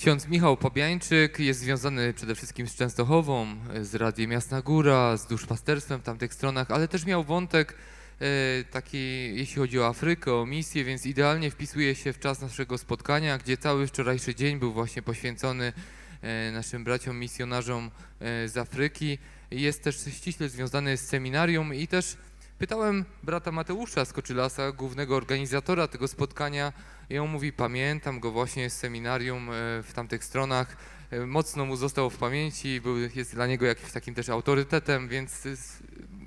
Ksiądz Michał Pobiańczyk jest związany przede wszystkim z Częstochową, z Radiem Jasna Góra, z duszpasterstwem w tamtych stronach, ale też miał wątek e, taki, jeśli chodzi o Afrykę, o misję, więc idealnie wpisuje się w czas naszego spotkania, gdzie cały wczorajszy dzień był właśnie poświęcony e, naszym braciom misjonarzom e, z Afryki. Jest też ściśle związany z seminarium i też pytałem brata Mateusza Skoczylasa, głównego organizatora tego spotkania, i on mówi, pamiętam go właśnie z seminarium e, w tamtych stronach, E, mocno mu został w pamięci, był, jest dla niego jakimś takim też autorytetem, więc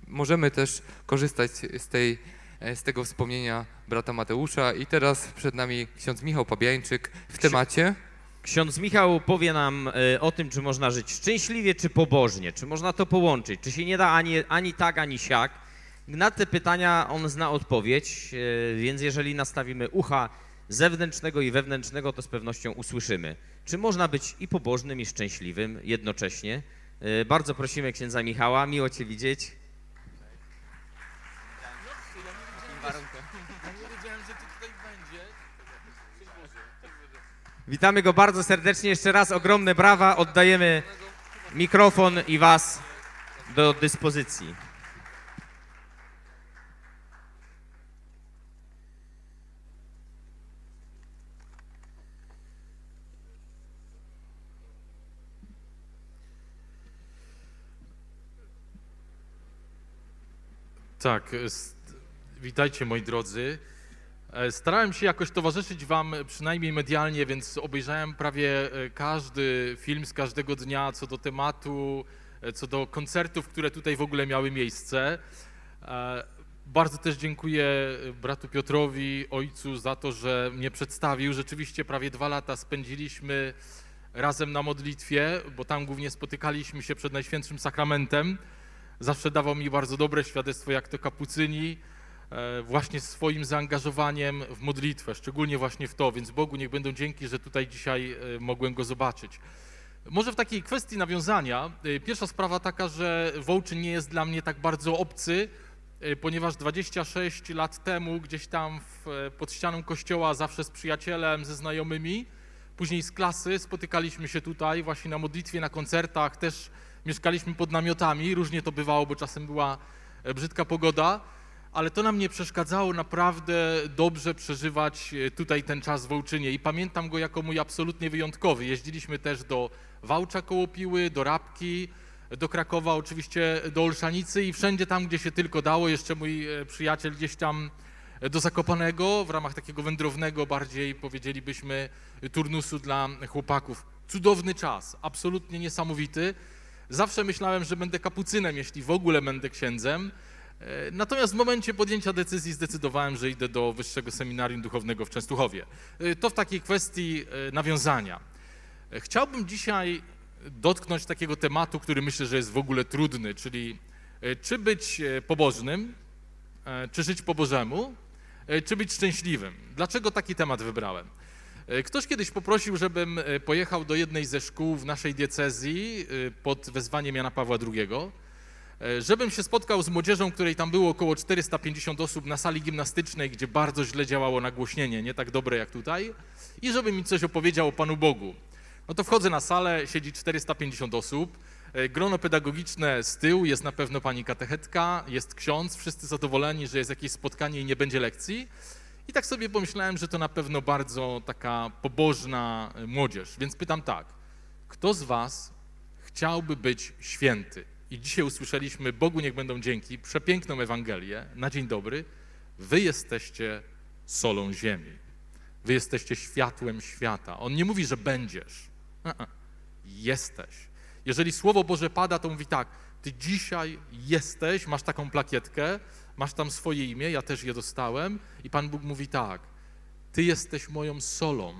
możemy też korzystać z, tej, e, z tego wspomnienia brata Mateusza. I teraz przed nami ksiądz Michał Pabiańczyk w temacie. Ksiądz Michał powie nam o tym, czy można żyć szczęśliwie, czy pobożnie, czy można to połączyć, czy się nie da ani, ani tak, ani siak. Na te pytania on zna odpowiedź, e, więc jeżeli nastawimy ucha zewnętrznego i wewnętrznego, to z pewnością usłyszymy. Czy można być i pobożnym, i szczęśliwym jednocześnie? E, Bardzo prosimy księdza Michała, miło Cię widzieć. Witamy go bardzo serdecznie, jeszcze raz ogromne brawa, oddajemy mikrofon i Was do dyspozycji. Tak, s- witajcie moi drodzy. E, Starałem się jakoś towarzyszyć wam przynajmniej medialnie, więc obejrzałem prawie e, każdy film z każdego dnia co do tematu, e, co do koncertów, które tutaj w ogóle miały miejsce. E, Bardzo też dziękuję e, bratu Piotrowi, ojcu, za to, że mnie przedstawił. Rzeczywiście prawie dwa lata spędziliśmy razem na modlitwie, bo tam głównie spotykaliśmy się przed Najświętszym Sakramentem. Zawsze dawał mi bardzo dobre świadectwo, jak to kapucyni, e, właśnie swoim zaangażowaniem w modlitwę, szczególnie właśnie w to, więc Bogu niech będą dzięki, że tutaj dzisiaj e, mogłem go zobaczyć. Może w takiej kwestii nawiązania, e, pierwsza sprawa taka, że Wołczyn nie jest dla mnie tak bardzo obcy, ponieważ 26 lat temu gdzieś tam w, pod ścianą kościoła zawsze z przyjacielem, ze znajomymi, później z klasy spotykaliśmy się tutaj właśnie na modlitwie, na koncertach, też mieszkaliśmy pod namiotami, różnie to bywało, bo czasem była e, brzydka pogoda, ale to nam nie przeszkadzało naprawdę dobrze przeżywać e, tutaj ten czas w Wołczynie i pamiętam go jako mój absolutnie wyjątkowy. Jeździliśmy też do Wałcza koło Piły, do Rabki, do Krakowa, oczywiście do Olszanicy i wszędzie tam, gdzie się tylko dało. Jeszcze mój e, przyjaciel gdzieś tam do Zakopanego w ramach takiego wędrownego bardziej powiedzielibyśmy turnusu dla chłopaków. Cudowny czas, absolutnie niesamowity. Zawsze myślałem, że będę kapucynem, jeśli w ogóle będę księdzem. E, Natomiast w momencie podjęcia decyzji zdecydowałem, że idę do Wyższego Seminarium Duchownego w Częstochowie. E, To w takiej kwestii e, nawiązania. Chciałbym dzisiaj dotknąć takiego tematu, który myślę, że jest w ogóle trudny, czyli czy być pobożnym, czy żyć po Bożemu, czy być szczęśliwym. Dlaczego taki temat wybrałem? E, Ktoś kiedyś poprosił, żebym e, pojechał do jednej ze szkół w naszej diecezji e, pod wezwaniem Jana Pawła II, żebym się spotkał z młodzieżą, której tam było około 450 osób na sali gimnastycznej, gdzie bardzo źle działało nagłośnienie, nie tak dobre jak tutaj, i żebym mi coś opowiedział o Panu Bogu. No to wchodzę na salę, siedzi 450 osób, grono pedagogiczne z tyłu, jest na pewno pani katechetka, jest ksiądz, wszyscy zadowoleni, że jest jakieś spotkanie i nie będzie lekcji. I tak sobie pomyślałem, że to na pewno bardzo taka pobożna e, młodzież. Więc pytam tak, kto z was chciałby być święty? I dzisiaj usłyszeliśmy, Bogu niech będą dzięki, przepiękną Ewangelię na dzień dobry. Wy jesteście solą ziemi. Wy jesteście światłem świata. On nie mówi, że będziesz. Jesteś. Jeżeli Słowo Boże pada, to mówi tak, ty dzisiaj jesteś, masz taką plakietkę, masz tam swoje imię, ja też je dostałem i Pan Bóg mówi tak, ty jesteś moją solą,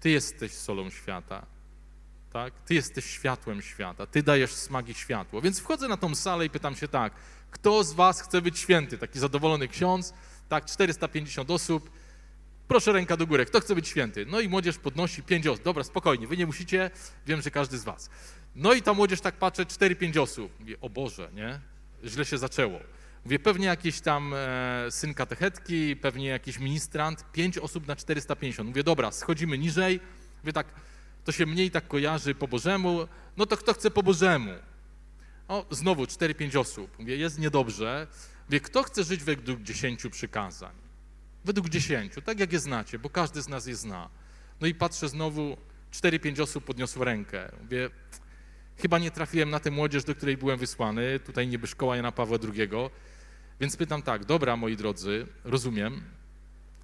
ty jesteś solą świata, tak? Ty jesteś światłem świata, ty dajesz smagi światło. Więc wchodzę na tą salę i pytam się tak, kto z was chce być święty? Taki zadowolony ksiądz, tak, 450 osób, Proszę ręka do góry. Kto chce być święty? No i młodzież podnosi pięć osób. Dobra, spokojnie, wy nie musicie, wiem, że każdy z was. No i ta młodzież tak cztery, pięć osób. Mówię, o Boże, nie? Źle się zaczęło. Mówię, pewnie jakiś tam e, syn katechetki, pewnie jakiś ministrant, pięć osób na 450. Mówię, dobra, schodzimy niżej. Mówię tak, to się mniej tak kojarzy po Bożemu, no to kto chce po Bożemu? O, znowu 4-5 osób. Mówię, jest niedobrze. Mówię, kto chce żyć według 10 przykazań? Według 10, tak jak je znacie, bo każdy z nas je zna. No i patrzę znowu, 4-5 osób podniosło rękę. Mówię, chyba nie trafiłem na tę młodzież, do której byłem wysłany, tutaj niby szkoła Jana Pawła II, więc pytam tak, dobra moi drodzy, rozumiem,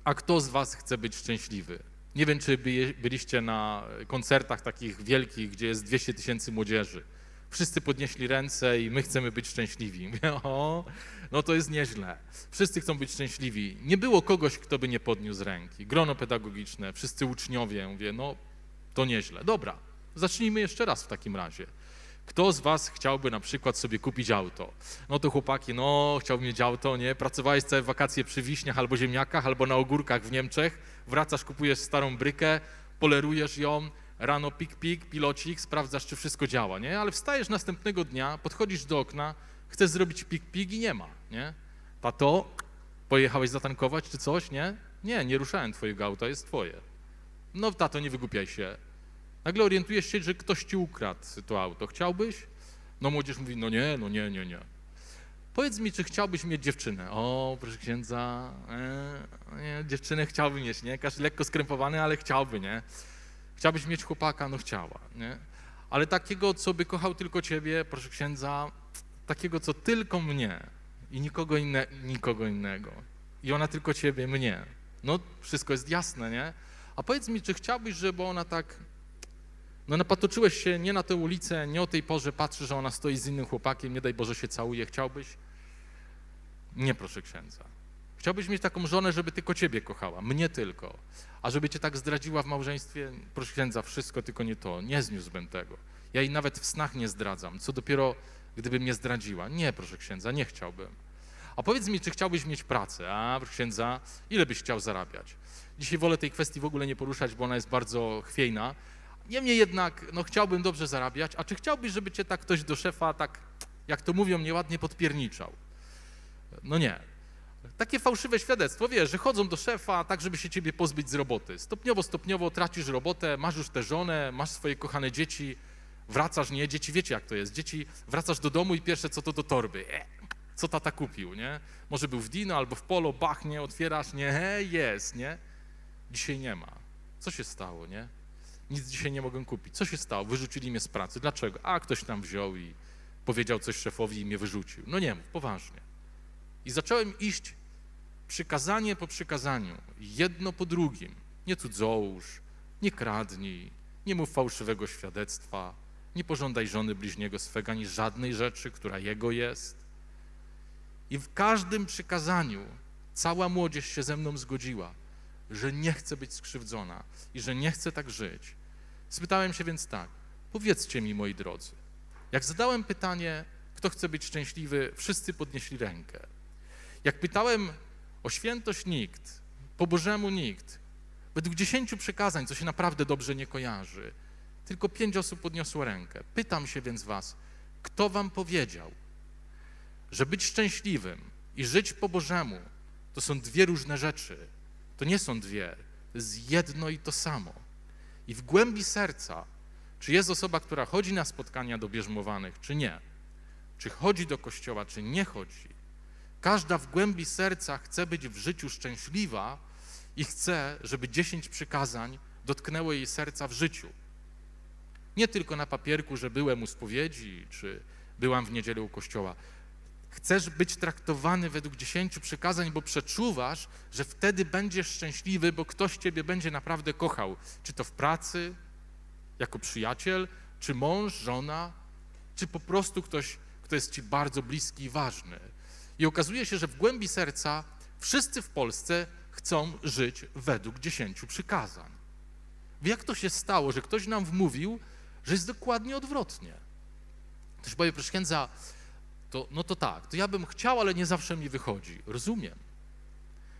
a kto z was chce być szczęśliwy? Nie wiem, czy by- byliście na koncertach takich wielkich, gdzie jest 200 tysięcy młodzieży. Wszyscy podnieśli ręce i my chcemy być szczęśliwi. Mówię, o, no to jest nieźle. Wszyscy chcą być szczęśliwi. Nie było kogoś, kto by nie podniósł ręki. Grono pedagogiczne, wszyscy uczniowie. Mówię, no to nieźle. Dobra, zacznijmy jeszcze raz w takim razie. Kto z was chciałby na przykład sobie kupić auto? No to chłopaki, no chciałbym mieć auto, nie? Pracowałeś całe wakacje przy wiśniach albo ziemniakach, albo na ogórkach w Niemczech, wracasz, kupujesz starą brykę, polerujesz ją, rano pik, pik, pilocik, sprawdzasz, czy wszystko działa, nie? Ale wstajesz następnego dnia, podchodzisz do okna, chcesz zrobić pik, pik i nie ma, nie? Tato, pojechałeś zatankować czy coś, nie? Nie, nie ruszałem twojego auta, jest twoje. No tato, nie wygłupiaj się. Nagle orientujesz się, że ktoś ci ukradł to auto. Chciałbyś? No młodzież mówi, no nie, no nie, nie, nie. Powiedz mi, czy chciałbyś mieć dziewczynę? O, proszę księdza, e, nie, dziewczynę chciałby mieć, nie? Każdy lekko skrępowany, ale chciałby, nie? Chciałbyś mieć chłopaka? No chciała, nie? Ale takiego, co by kochał tylko ciebie, proszę księdza, takiego, co tylko mnie i nikogo, inne, nikogo innego. I ona tylko ciebie, mnie. No, wszystko jest jasne, nie? A powiedz mi, czy chciałbyś, żeby ona tak no napatoczyłeś się nie na tę ulicę, nie o tej porze patrzysz, że ona stoi z innym chłopakiem, nie daj Boże się całuje. Chciałbyś? Nie, proszę księdza. Chciałbyś mieć taką żonę, żeby tylko ciebie kochała, mnie tylko. A żeby cię tak zdradziła w małżeństwie, proszę księdza, wszystko tylko nie to. Nie zniósłbym tego. Ja jej nawet w snach nie zdradzam. Co dopiero, gdyby mnie zdradziła. Nie, proszę księdza, nie chciałbym. A powiedz mi, czy chciałbyś mieć pracę? A, proszę księdza, ile byś chciał zarabiać? Dzisiaj wolę tej kwestii w ogóle nie poruszać, bo ona jest bardzo chwiejna. Niemniej jednak, no chciałbym dobrze zarabiać, a czy chciałbyś, żeby cię tak ktoś do szefa, tak jak to mówią, nieładnie podpierniczał? No nie. Takie fałszywe świadectwo, wiesz, że chodzą do szefa tak, żeby się ciebie pozbyć z roboty. Stopniowo, stopniowo tracisz robotę, masz już tę żonę, masz swoje kochane dzieci, wracasz, nie, dzieci wiecie jak to jest, dzieci, wracasz do domu i pierwsze co to do torby. E, co tata kupił, nie? Może był w Dino albo w Polo, bach, nie, otwierasz, nie, jest, nie? Dzisiaj nie ma. Co się stało, nie? Nic dzisiaj nie mogę kupić. Co się stało? Wyrzucili mnie z pracy. Dlaczego? A ktoś tam wziął i powiedział coś szefowi i mnie wyrzucił. No nie poważnie. I zacząłem iść przykazanie po przykazaniu, jedno po drugim. Nie cudzołóż, nie kradnij, nie mów fałszywego świadectwa, nie pożądaj żony bliźniego swego, ani żadnej rzeczy, która jego jest. I w każdym przykazaniu cała młodzież się ze mną zgodziła, że nie chce być skrzywdzona i że nie chce tak żyć. Spytałem się więc tak, powiedzcie mi, moi drodzy, jak zadałem pytanie, kto chce być szczęśliwy, wszyscy podnieśli rękę. Jak pytałem o świętość nikt, po Bożemu nikt, według dziesięciu przykazań, co się naprawdę dobrze nie kojarzy, tylko pięć osób podniosło rękę. Pytam się więc was, kto wam powiedział, że być szczęśliwym i żyć po Bożemu to są dwie różne rzeczy. To nie są dwie, to jest jedno i to samo. I w głębi serca, czy jest osoba, która chodzi na spotkania do bierzmowanych, czy nie, czy chodzi do kościoła, czy nie chodzi, każda w głębi serca chce być w życiu szczęśliwa i chce, żeby dziesięć przykazań dotknęło jej serca w życiu. Nie tylko na papierku, że byłem u spowiedzi, czy byłam w niedzielę u kościoła. Chcesz być traktowany według dziesięciu przykazań, bo przeczuwasz, że wtedy będziesz szczęśliwy, bo ktoś ciebie będzie naprawdę kochał. Czy to w pracy, jako przyjaciel, czy mąż, żona, czy po prostu ktoś, kto jest ci bardzo bliski i ważny. I okazuje się, że w głębi serca wszyscy w Polsce chcą żyć według dziesięciu przykazań. Jak to się stało, że ktoś nam wmówił, że jest dokładnie odwrotnie? Ktoś powie, proszę księdza, to, no to tak, to ja bym chciał, ale nie zawsze mi wychodzi. Rozumiem.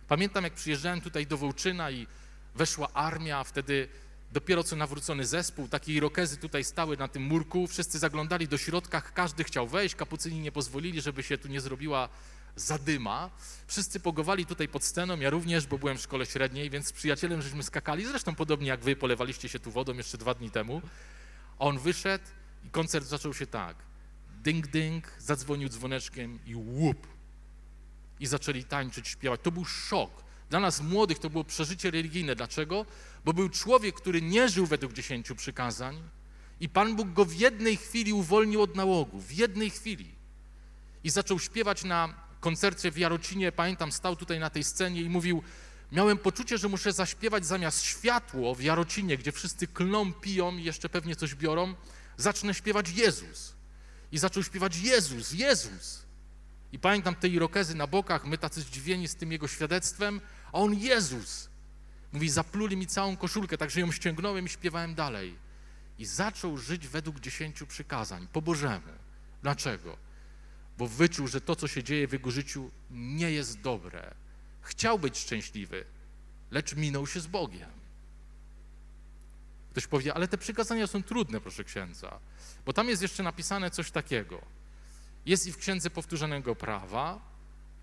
Pamiętam, jak przyjeżdżałem tutaj do Wołczyna i weszła armia, wtedy dopiero co nawrócony zespół, takie irokezy tutaj stały na tym murku, wszyscy zaglądali do środka, każdy chciał wejść, kapucyni nie pozwolili, żeby się tu nie zrobiła zadyma. Wszyscy pogowali tutaj pod sceną, ja również, bo byłem w szkole średniej, więc z przyjacielem żeśmy skakali, zresztą podobnie jak wy, polewaliście się tu wodą jeszcze dwa dni temu. A on wyszedł i koncert zaczął się tak. Ding, ding, zadzwonił dzwoneczkiem i łup. I zaczęli tańczyć, śpiewać. To był szok. Dla nas młodych to było przeżycie religijne. Dlaczego? Bo był człowiek, który nie żył według dziesięciu przykazań i Pan Bóg go w jednej chwili uwolnił od nałogu. W jednej chwili. I zaczął śpiewać na koncercie w Jarocinie. Pamiętam, stał tutaj na tej scenie i mówił, miałem poczucie, że muszę zaśpiewać zamiast światło w Jarocinie, gdzie wszyscy klną, piją i jeszcze pewnie coś biorą, zacznę śpiewać Jezus. I zaczął śpiewać Jezus, Jezus. I pamiętam te irokezy na bokach, my tacy zdziwieni z tym jego świadectwem, a on Jezus. Mówi, zapluli mi całą koszulkę, także ją ściągnąłem i śpiewałem dalej. I zaczął żyć według dziesięciu przykazań, po Bożemu. Dlaczego? Bo wyczuł, że to, co się dzieje w jego życiu, nie jest dobre. Chciał być szczęśliwy, lecz minął się z Bogiem. Ktoś powie, ale te przykazania są trudne, proszę księdza, bo tam jest jeszcze napisane coś takiego. Jest i w Księdze Powtórzonego Prawa,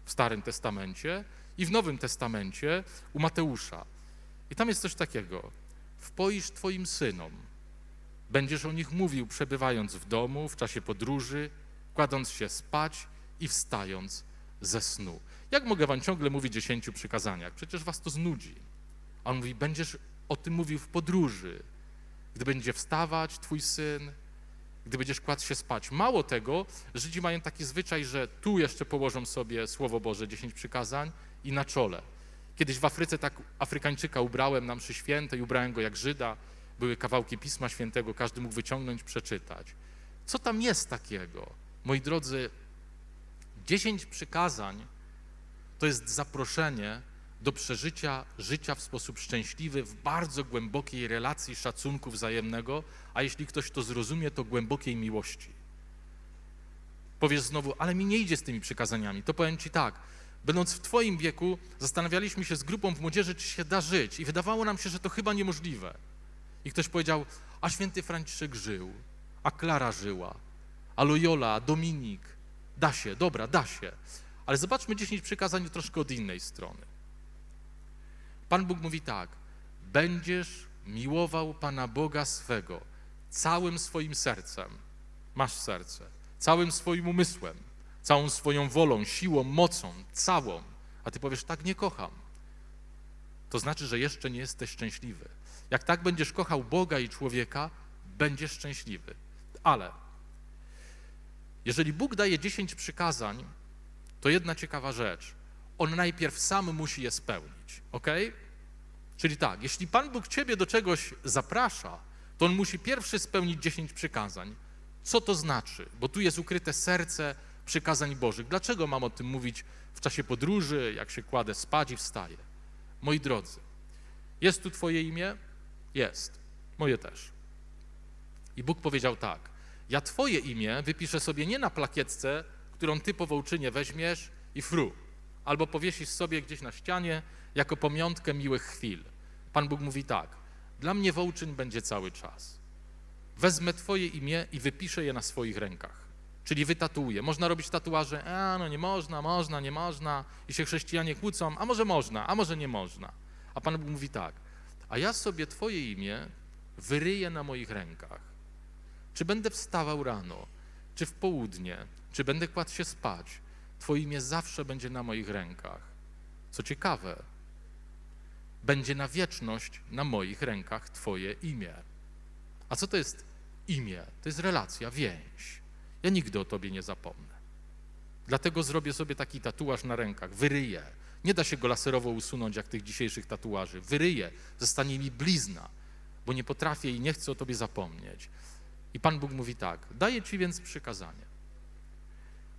w Starym Testamencie, i w Nowym Testamencie u Mateusza. I tam jest coś takiego. Wpoisz Twoim synom, będziesz o nich mówił, przebywając w domu, w czasie podróży, kładąc się spać i wstając ze snu. Jak mogę Wam ciągle mówić dziesięciu przykazaniach? Przecież Was to znudzi. A on mówi, będziesz o tym mówił w podróży, gdy będzie wstawać Twój syn, gdy będziesz kładł się spać. Mało tego, Żydzi mają taki zwyczaj, że tu jeszcze położą sobie Słowo Boże, dziesięć przykazań i na czole. Kiedyś w Afryce tak Afrykańczyka ubrałem na mszy świętej, ubrałem go jak Żyda, były kawałki Pisma Świętego, każdy mógł wyciągnąć, przeczytać. Co tam jest takiego? Moi drodzy, dziesięć przykazań to jest zaproszenie do przeżycia życia w sposób szczęśliwy, w bardzo głębokiej relacji szacunku wzajemnego, a jeśli ktoś to zrozumie, to głębokiej miłości. Powiesz znowu, ale mi nie idzie z tymi przykazaniami. To powiem Ci tak. Będąc w Twoim wieku, zastanawialiśmy się z grupą w młodzieży, czy się da żyć, i wydawało nam się, że to chyba niemożliwe. I ktoś powiedział, a święty Franciszek żył, a Klara żyła, a Loyola, Dominik. Da się, dobra, da się. Ale zobaczmy 10 przykazań troszkę od innej strony. Pan Bóg mówi tak: Będziesz miłował Pana Boga swego całym swoim sercem. Masz serce, całym swoim umysłem, całą swoją wolą, siłą, mocą, całą. A ty powiesz, tak nie kocham. To znaczy, że jeszcze nie jesteś szczęśliwy. Jak tak będziesz kochał Boga i człowieka, będziesz szczęśliwy. Ale jeżeli Bóg daje 10 przykazań, to jedna ciekawa rzecz. On najpierw sam musi je spełnić, ok? Czyli tak, jeśli Pan Bóg ciebie do czegoś zaprasza, to on musi pierwszy spełnić 10 przykazań. Co to znaczy? Bo tu jest ukryte serce przykazań Bożych. Dlaczego mam o tym mówić w czasie podróży, jak się kładę spać i wstaję? Moi drodzy, jest tu Twoje imię? Jest. Moje też. I Bóg powiedział tak: Ja Twoje imię wypiszę sobie nie na plakietce, którą Ty po wołczynie weźmiesz i fru, albo powiesisz sobie gdzieś na ścianie jako pamiątkę miłych chwil. Pan Bóg mówi tak: Dla mnie wołczyn będzie cały czas. Wezmę Twoje imię i wypiszę je na swoich rękach. Czyli wytatuuję. Można robić tatuaże, a no nie można, można, nie można, i się chrześcijanie kłócą, a może można, a może nie można. A Pan Bóg mówi tak: A ja sobie Twoje imię wyryję na moich rękach. Czy będę wstawał rano, czy w południe, czy będę kładł się spać, Twoje imię zawsze będzie na moich rękach. Co ciekawe, będzie na wieczność na moich rękach Twoje imię. A co to jest imię? To jest relacja, więź. Ja nigdy o Tobie nie zapomnę. Dlatego zrobię sobie taki tatuaż na rękach, wyryję. Nie da się go laserowo usunąć, jak tych dzisiejszych tatuaży. Wyryję, zostanie mi blizna, bo nie potrafię i nie chcę o Tobie zapomnieć. I Pan Bóg mówi tak: Daję Ci więc przykazanie.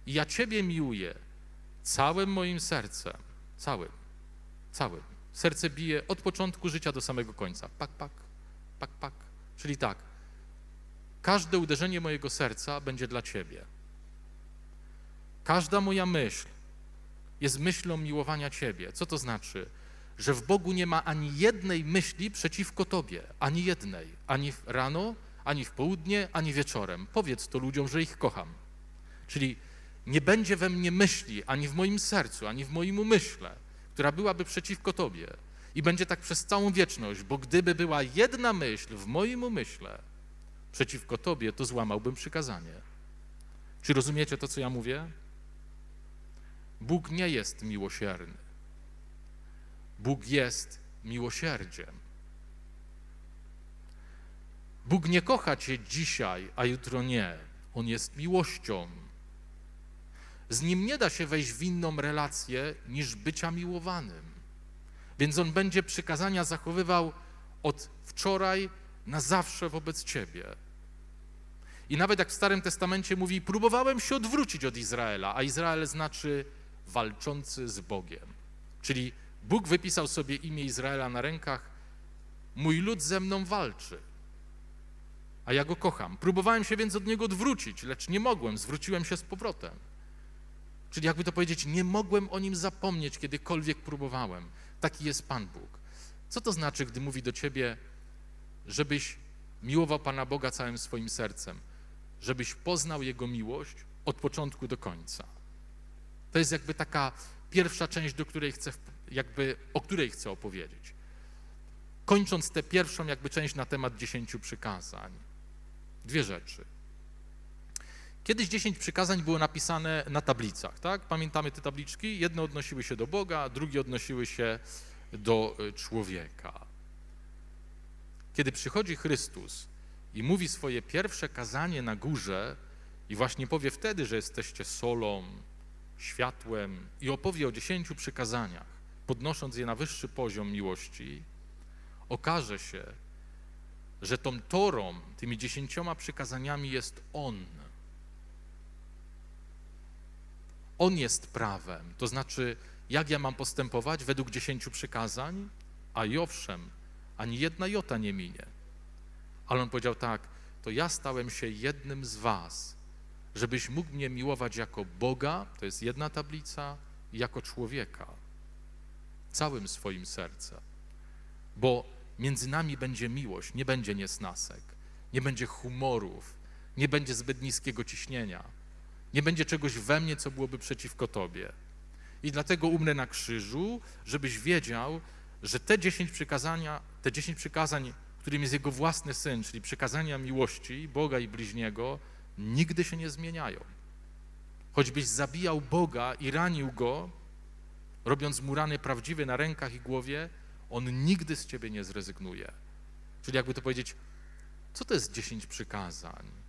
I ja Ciebie miłuję całym moim sercem, całym, całym. Serce bije od początku życia do samego końca. Pak, pak, pak, pak. Czyli tak, każde uderzenie mojego serca będzie dla Ciebie. Każda moja myśl jest myślą miłowania Ciebie. Co to znaczy? Że w Bogu nie ma ani jednej myśli przeciwko Tobie, ani jednej, ani rano, ani w południe, ani wieczorem. Powiedz to ludziom, że ich kocham. Czyli nie będzie we mnie myśli, ani w moim sercu, ani w moim umyśle, która byłaby przeciwko Tobie. I będzie tak przez całą wieczność, bo gdyby była jedna myśl w moim umyśle przeciwko Tobie, to złamałbym przykazanie. Czy rozumiecie to, co ja mówię? Bóg nie jest miłosierny. Bóg jest miłosierdziem. Bóg nie kocha Cię dzisiaj, a jutro nie. On jest miłością. Z Nim nie da się wejść w inną relację niż bycia miłowanym. Więc On będzie przykazania zachowywał od wczoraj na zawsze wobec Ciebie. I nawet jak w Starym Testamencie mówi, próbowałem się odwrócić od Izraela, a Izrael znaczy walczący z Bogiem. Czyli Bóg wypisał sobie imię Izraela na rękach, mój lud ze mną walczy, a ja go kocham. Próbowałem się więc od niego odwrócić, lecz nie mogłem, zwróciłem się z powrotem. Czyli jakby to powiedzieć, nie mogłem o nim zapomnieć, kiedykolwiek próbowałem. Taki jest Pan Bóg. Co to znaczy, gdy mówi do ciebie, żebyś miłował Pana Boga całym swoim sercem, żebyś poznał Jego miłość od początku do końca? To jest jakby taka pierwsza część, do której chcę, jakby, o której chcę opowiedzieć. Kończąc tę pierwszą jakby część na temat dziesięciu przykazań. Dwie rzeczy. Kiedyś dziesięć przykazań było napisane na tablicach, tak? Pamiętamy te tabliczki? Jedne odnosiły się do Boga, drugie odnosiły się do y, człowieka. Kiedy przychodzi Chrystus i mówi swoje pierwsze kazanie na górze i właśnie powie wtedy, że jesteście solą, światłem i opowie o dziesięciu przykazaniach, podnosząc je na wyższy poziom miłości, okaże się, że tą torą, tymi dziesięcioma przykazaniami jest On. On jest prawem, to znaczy, jak ja mam postępować według dziesięciu przykazań, a i owszem, ani jedna jota nie minie. Ale on powiedział tak, to ja stałem się jednym z was, żebyś mógł mnie miłować jako Boga, to jest jedna tablica, i jako człowieka, całym swoim sercem. Bo między nami będzie miłość, nie będzie niesnasek, nie będzie humorów, nie będzie zbyt niskiego ciśnienia, nie będzie czegoś we mnie, co byłoby przeciwko Tobie. I dlatego umrę na krzyżu, żebyś wiedział, że te dziesięć przykazania, te dziesięć przykazań, którym jest Jego własny Syn, czyli przykazania miłości Boga i bliźniego, nigdy się nie zmieniają. Choćbyś zabijał Boga i ranił Go, robiąc mu rany prawdziwe na rękach i głowie, On nigdy z Ciebie nie zrezygnuje. Czyli jakby to powiedzieć, co to jest dziesięć przykazań?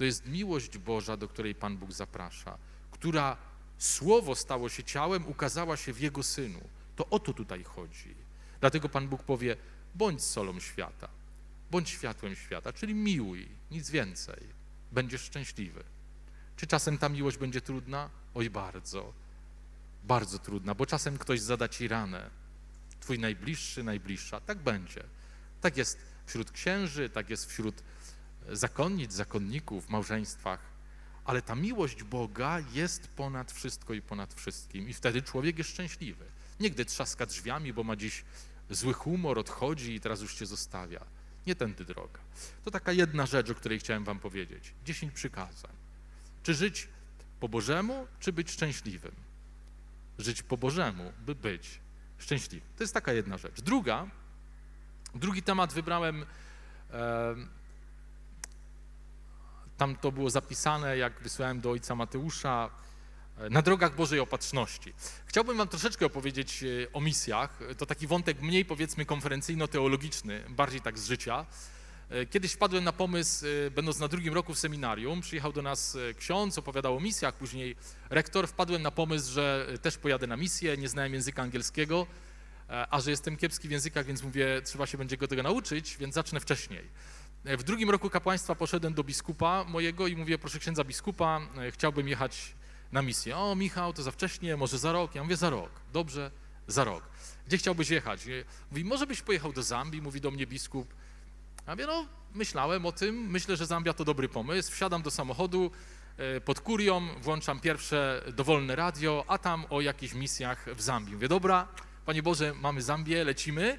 To jest miłość Boża, do której Pan Bóg zaprasza, która Słowo stało się ciałem, ukazała się w Jego Synu. To o to tutaj chodzi. Dlatego Pan Bóg powie, bądź solą świata, bądź światłem świata, czyli miłuj, nic więcej. Będziesz szczęśliwy. Czy czasem ta miłość będzie trudna? Oj, bardzo, bardzo trudna, bo czasem ktoś zada ci ranę. Twój najbliższy, najbliższa. Tak będzie. Tak jest wśród księży, tak jest wśród zakonnic, zakonników w małżeństwach. Ale ta miłość Boga jest ponad wszystko i ponad wszystkim. I wtedy człowiek jest szczęśliwy. Nie gdy trzaska drzwiami, bo ma dziś zły humor, odchodzi i teraz już cię zostawia. Nie tędy droga. To taka jedna rzecz, o której chciałem wam powiedzieć. Dziesięć przykazań. Czy żyć po Bożemu, czy być szczęśliwym? Żyć po Bożemu, by być szczęśliwym. To jest taka jedna rzecz. Druga, drugi temat wybrałem, e, tam to było zapisane, jak wysłałem do ojca Mateusza, e, na drogach Bożej Opatrzności. Chciałbym wam troszeczkę opowiedzieć e, o misjach. To taki wątek mniej powiedzmy konferencyjno-teologiczny, bardziej tak z życia. E, Kiedyś wpadłem na pomysł, będąc na drugim roku w seminarium, przyjechał do nas ksiądz, opowiadał o misjach, później rektor, wpadłem na pomysł, że też pojadę na misję, nie znałem języka angielskiego, a że jestem kiepski w językach, więc mówię, trzeba się będzie go tego nauczyć, więc zacznę wcześniej. E, W drugim roku kapłaństwa poszedłem do biskupa mojego i mówię, proszę księdza biskupa, e, chciałbym jechać na misję. O, Michał, to za wcześnie, może za rok? Ja mówię, za rok. Dobrze, za rok. Gdzie chciałbyś jechać? E, Mówi, może byś pojechał do Zambii, mówi do mnie biskup. Ja mówię, no, myślałem o tym, myślę, że Zambia to dobry pomysł. Wsiadam do samochodu pod kurią, włączam pierwsze dowolne radio, a tam o jakichś misjach w Zambii. Mówię, dobra, Panie Boże, mamy Zambię, lecimy.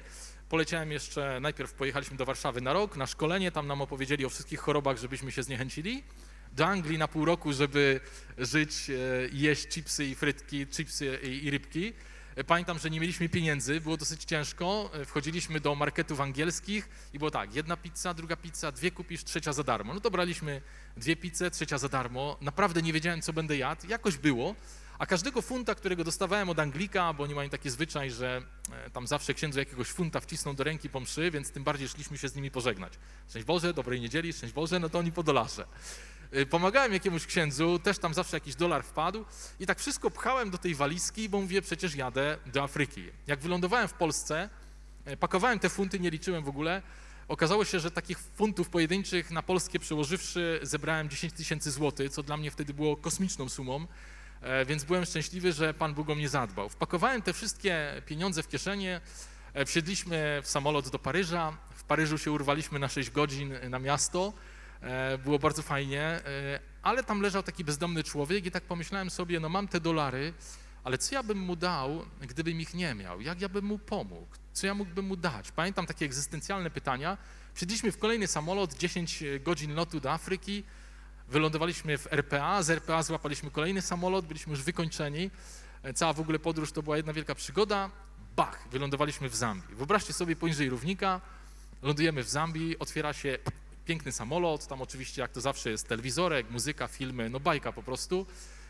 Poleciałem jeszcze, najpierw pojechaliśmy do Warszawy na rok, na szkolenie, tam nam opowiedzieli o wszystkich chorobach, żebyśmy się zniechęcili. do Anglii na pół roku, żeby żyć e, jeść chipsy i frytki, chipsy i, i rybki. E, Pamiętam, że nie mieliśmy pieniędzy, było dosyć ciężko. E, Wchodziliśmy do marketów angielskich i było tak, jedna pizza, druga pizza, dwie kupisz, trzecia za darmo. No to braliśmy dwie pizze, trzecia za darmo. Naprawdę nie wiedziałem, co będę jadł. Jakoś było. A każdego funta, którego dostawałem od Anglika, bo oni mają taki zwyczaj, że e, tam zawsze księdzu jakiegoś funta wcisną do ręki po mszy, więc tym bardziej szliśmy się z nimi pożegnać. Szczęść Boże, dobrej niedzieli, szczęść Boże, no to oni po dolarze. Y, Pomagałem jakiemuś księdzu, też tam zawsze jakiś dolar wpadł i tak wszystko pchałem do tej walizki, bo mówię, przecież jadę do Afryki. Jak wylądowałem w Polsce, e, pakowałem te funty, nie liczyłem w ogóle. Okazało się, że takich funtów pojedynczych na polskie przełożywszy zebrałem 10 tysięcy złotych, co dla mnie wtedy było kosmiczną sumą, e, więc byłem szczęśliwy, że Pan Bóg o mnie zadbał. Wpakowałem te wszystkie pieniądze w kieszenie, e, wsiedliśmy w samolot do Paryża, w Paryżu się urwaliśmy na 6 godzin na miasto, E, było bardzo fajnie, e, ale tam leżał taki bezdomny człowiek i tak pomyślałem sobie, no mam te dolary, ale co ja bym mu dał, gdybym ich nie miał? Jak ja bym mu pomógł? Co ja mógłbym mu dać? Pamiętam takie egzystencjalne pytania. Wsiedliśmy w kolejny samolot, 10 godzin lotu do Afryki, wylądowaliśmy w RPA, z RPA złapaliśmy kolejny samolot, byliśmy już wykończeni. E, Cała w ogóle podróż to była jedna wielka przygoda. Bach, wylądowaliśmy w Zambii. Wyobraźcie sobie poniżej równika, lądujemy w Zambii, otwiera się piękny samolot, tam oczywiście jak to zawsze jest telewizorek, muzyka, filmy, no bajka po prostu.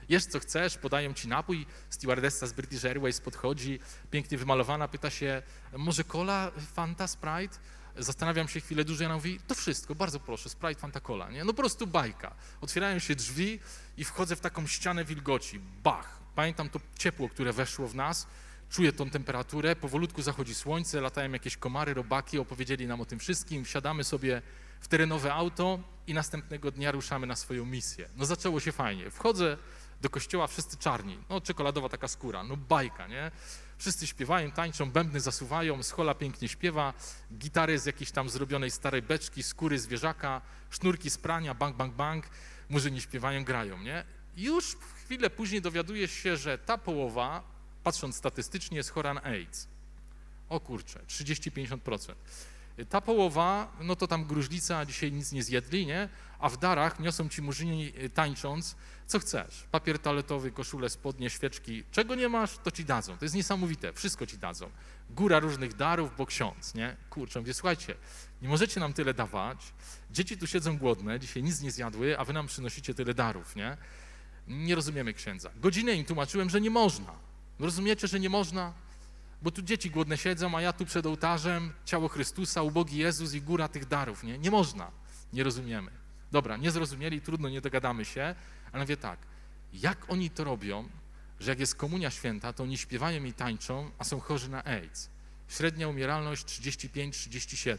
Jesz co chcesz, podają ci napój, stewardessa z British Airways podchodzi, pięknie wymalowana, pyta się, może cola, Fanta, Sprite? Zastanawiam się chwilę dłużej, ona mówi, to wszystko, bardzo proszę, Sprite, Fanta, Cola, nie? No po prostu bajka. Otwierają się drzwi i wchodzę w taką ścianę wilgoci, bach. Pamiętam to ciepło, które weszło w nas, czuję tą temperaturę, powolutku zachodzi słońce, latają jakieś komary, robaki, opowiedzieli nam o tym wszystkim, wsiadamy sobie w terenowe auto i następnego dnia ruszamy na swoją misję. No zaczęło się fajnie. Wchodzę do kościoła, wszyscy czarni, no czekoladowa taka skóra, no bajka, nie? Wszyscy śpiewają, tańczą, bębny zasuwają, schola pięknie śpiewa, gitary z jakiejś tam zrobionej starej beczki, skóry zwierzaka, sznurki z prania, bang, bang, bang, murzyni śpiewają, grają, nie? Już chwilę później dowiaduje się, że ta połowa, patrząc statystycznie, jest chora na AIDS. O kurczę, 30-50%. Ta połowa, no to tam gruźlica, a dzisiaj nic nie zjedli, nie? A w darach niosą ci murzyni y, tańcząc, co chcesz. Papier toaletowy, koszule, spodnie, świeczki. Czego nie masz, to ci dadzą. To jest niesamowite, wszystko ci dadzą. Góra różnych darów, bo ksiądz, nie? Kurczę, mówię, słuchajcie, nie możecie nam tyle dawać, dzieci tu siedzą głodne, dzisiaj nic nie zjadły, a wy nam przynosicie tyle darów, nie? Nie rozumiemy księdza. Godzinę im tłumaczyłem, że nie można. Rozumiecie, że nie można? Bo tu dzieci głodne siedzą, a ja tu przed ołtarzem, ciało Chrystusa, ubogi Jezus i góra tych darów, nie? Nie można. Nie rozumiemy. Dobra, nie zrozumieli, trudno, nie dogadamy się, ale mówię tak, jak oni to robią, że jak jest komunia święta, to oni śpiewają i tańczą, a są chorzy na AIDS. Średnia umieralność 35-37.